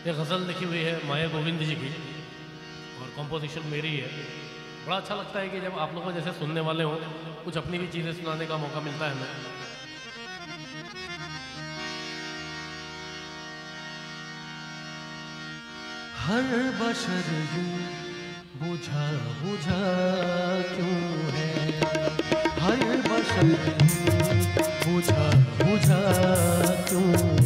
ये गज़ल लिखी हुई है माया गोविंद जी की, और कंपोजिशन मेरी है। बड़ा अच्छा लगता है कि जब आप लोगों जैसे सुनने वाले हों, कुछ अपनी भी चीज़ें सुनाने का मौका मिलता है हमें। हर बशर यूँ बुझा बुझा क्यों है? हर बशर बुझा बुझा क्यों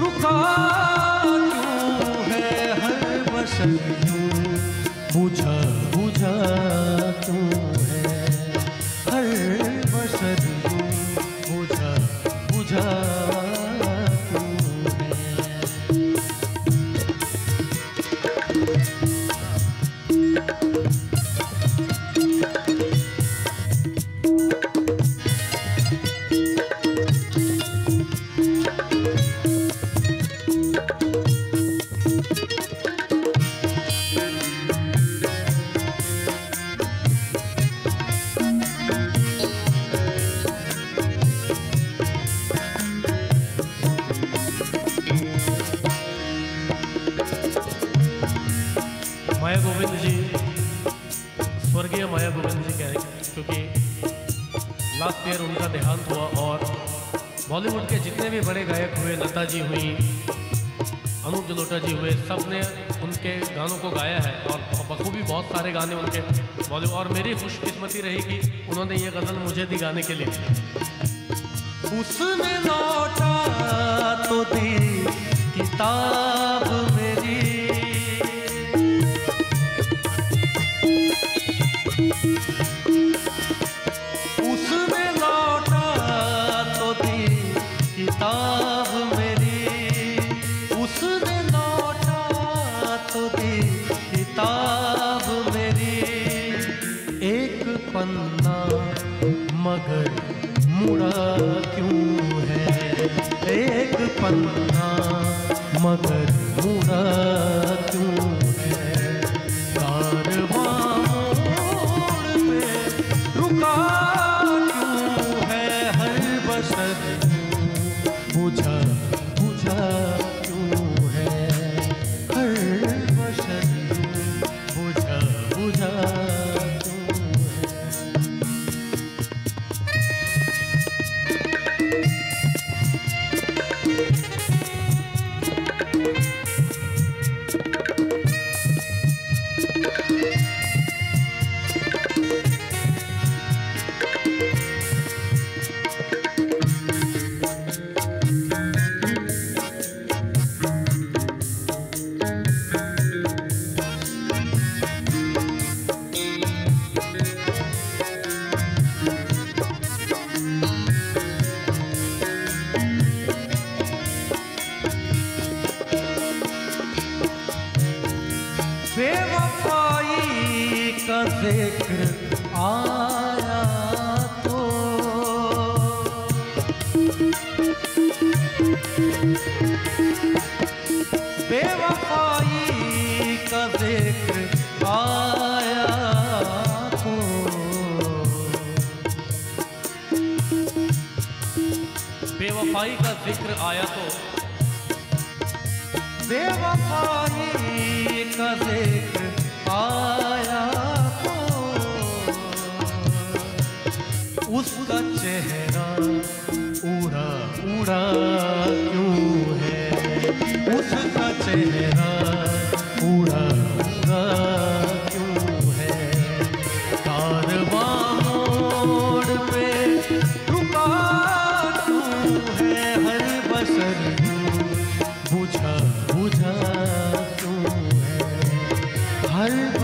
रुका जी स्वर्गीय माया गोविंद जी कहें क्योंकि लास्ट ईयर उनका देहांत हुआ और बॉलीवुड के जितने भी बड़े गायक हुए, लता जी हुई, अनूप जलोटा जी हुए सबने उनके गानों को गाया है और बखूबी बहुत सारे गाने उनके बॉलीवुड और मेरी खुशकिस्मती रही कि उन्होंने ये गज़ल मुझे दी गाने के लिए। उसने लौटा तो दी किताब मुड़ा क्यों है? एक पन्ना मगर मुड़ा क्यों है? रुका क्यों है? हर बसर बुझा बेवफाई का ज़िक्र आया तो। बेवफाई का ज़िक्र आया तो। बेवफाई का ज़िक्र आया तो। बेवफाई का ज़िक्र आया तो उसका चेहरा उड़ा उड़ा हर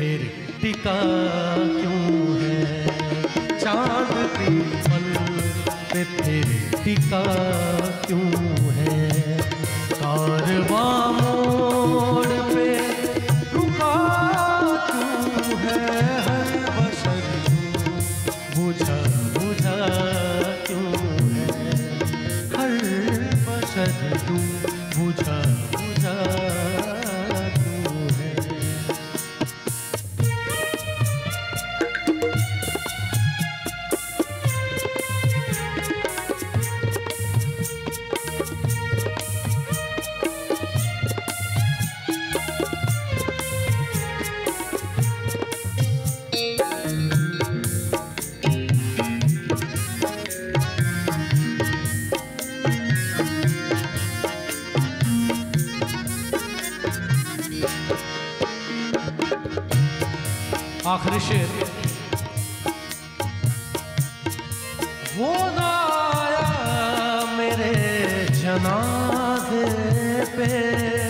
फिर टिका क्यों है? चाँद के पल पे फिर टिका क्यों है? कारवां आखिरी शेर। वो ना मेरे जनाजे पे।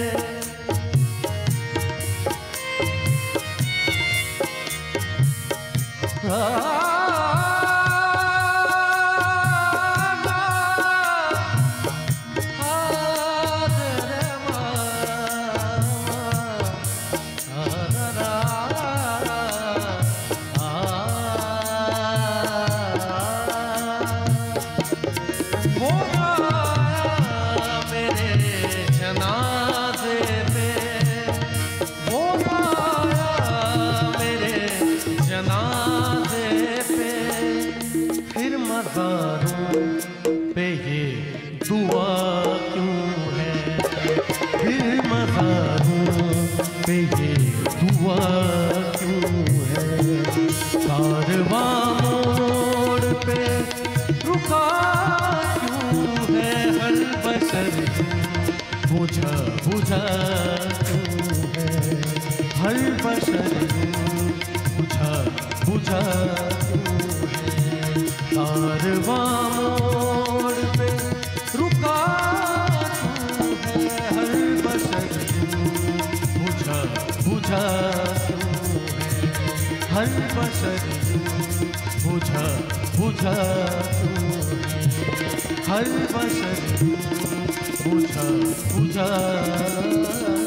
दुआ क्यों है? कारवा मोड़ पे रुका क्यों है? हर बशर बुझा बुझा, क्यों है? हर बशर बुझा बुझा। बुझा बुझा हर बशर बुझा बुझा।